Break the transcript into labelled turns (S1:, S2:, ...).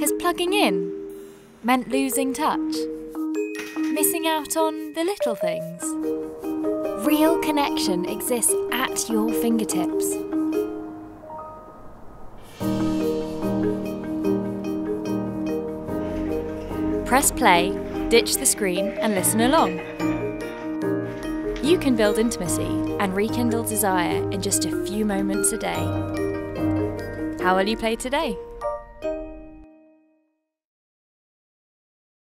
S1: Has plugging in meant losing touch? Missing out on the little things? Real connection exists at your fingertips. Press play, ditch the screen, and listen along. You can build intimacy and rekindle desire in just a few moments a day. How will you play today?